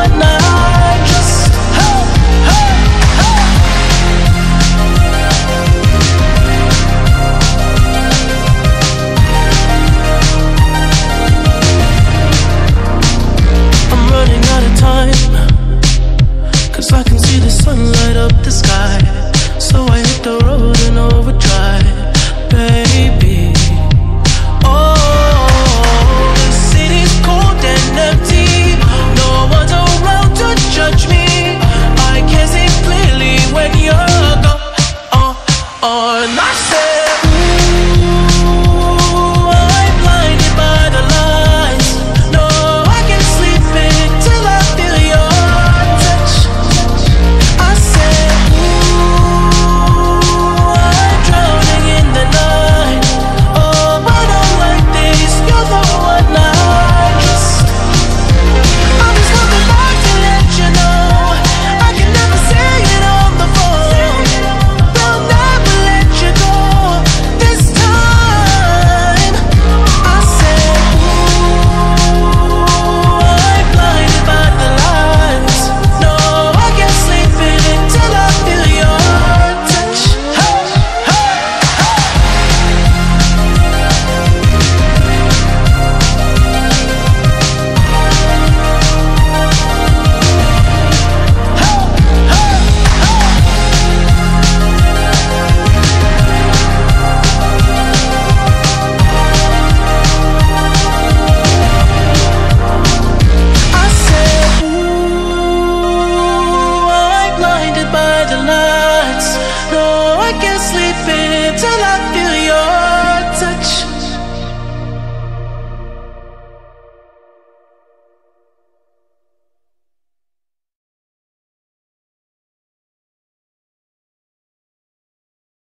one night